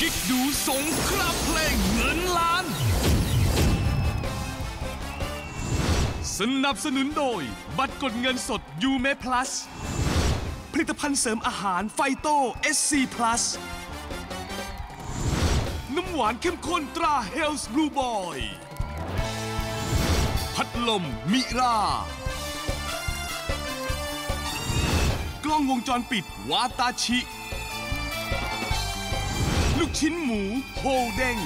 กิ๊กดูสงครามเพลงเงินล้าน สนับสนุนโดย บัตรกดเงินสดยูเม plus ผลิตภัณฑ์เสริมอาหารไฟโต้ SC plus น้ำหวานเข้มข้นตรา Health Blue Boy พัดลมมิรา กล้องวงจรปิดวาตาชิ ชิ้นหมูโฮเด้ง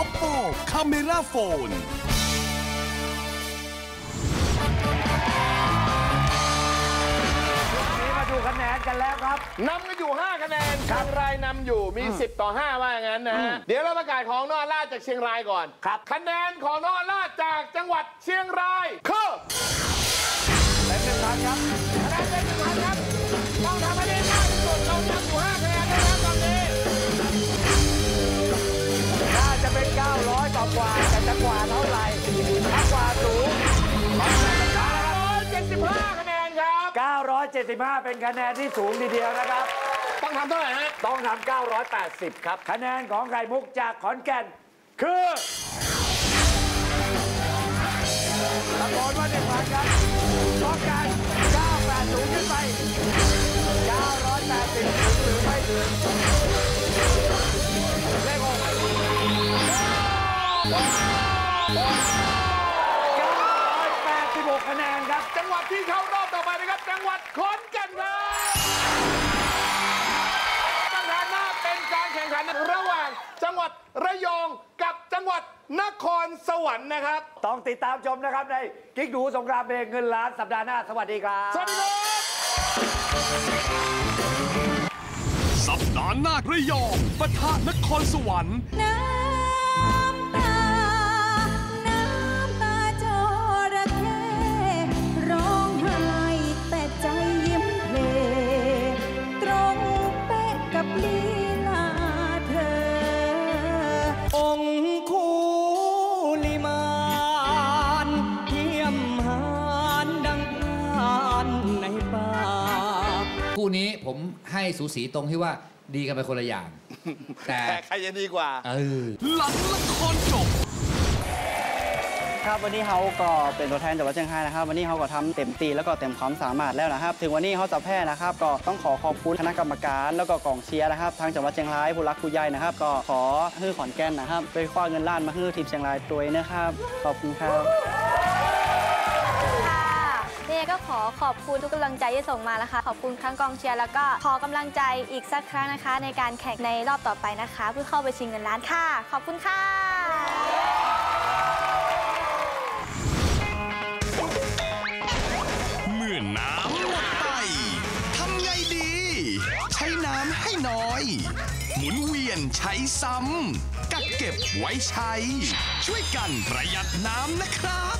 Oppo Camera Phone นี้มาดูคะแนนกันแล้วครับ นำกันอยู่ 5 คะแนนเชียงรายนำอยู่มี 10 ต่อ 5 ว่าอย่างนั้นนะฮะ เดี๋ยวเราประกาศของน้องอลาดจากเชียงรายก่อนครับ คะแนนของน้องอลาดจากจังหวัดเชียงรายคือเป็นหนึ่งพันครับคะแนนเป็นหนึ่งพันครับ กว่ากว่าแต่จะกว่าเท่าไหร่ถ้ากว่าสูง175 คะแนนครับ 975 เป็นคะแนนที่สูงทีเดียวนะครับ ต้องทำเท่าไหร่ฮะ ต้องทำ980 ครับ คะแนนของไข่มุกจากขอนแก่น คือตะโกนว่าหนึ่งพันครับต้องการ980 ขึ้นไป 980 ถึงหรือไม่ถึง คะแนนครับ จังหวัดที่เข้ารอบต่อไปนะครับ จังหวัดขอนแก่นครับปัญหาหน้าเป็นการแข่งขันระหว่าง จังหวัดระยองกับจังหวัดนครสวรรค์นะครับ ต้องติดตามชมนะครับในกิ๊กดูสงครามเพลงเงินล้านสัปดาห์หน้า สวัสดีครับ สวัสดีครับ สัปดาห์หน้าระยองปะทะนครสวรรค์น้ำ นี้ผมให้สูสีตรงที่ว่าดีกันไปคนละอย่างแต่แต่ใครจะดีกว่าเออหลังละครจบครับวันนี้เขาก็เป็นตัวแทนจากวัดเชียงไฮ้นะครับ วันนี้เขาก็ทำเต็มตีแล้วก็เต็มความสามารถแล้วนะครับ ถึงวันนี้เขาจะแพ้นะครับ ก็ต้องขอขอบคุณคณะกรรมการแล้วก็กองเชียร์นะครับทางจังหวัดเชียงรายผู้รักผู้ใหญ่นะครับ ก็ขอฮื้อขอนแก่นนะครับไปคว้าเงินล้านมาฮื้อทีมเชียงรายตัวยนะครับขอบคุณครับค่ะ เนี่ก็ขอขอบคุณทุกกำลังใจที่ส่งมานะคะ ขอบคุณทั้งกองเชียร์แล้วก็ขอกำลังใจอีกสักครั้งนะคะ ในการแข่งในรอบต่อไปนะคะ เพื่อเข้าไปชิงเงินล้านค่ะ ขอบคุณค่ะเมื่อน้ำหมดไปทำไงดี ใช้น้ำให้น้อย หมุนเวียนใช้ซ้ำกักเก็บไว้ใช้ ช่วยกันประหยัดน้ำนะครับ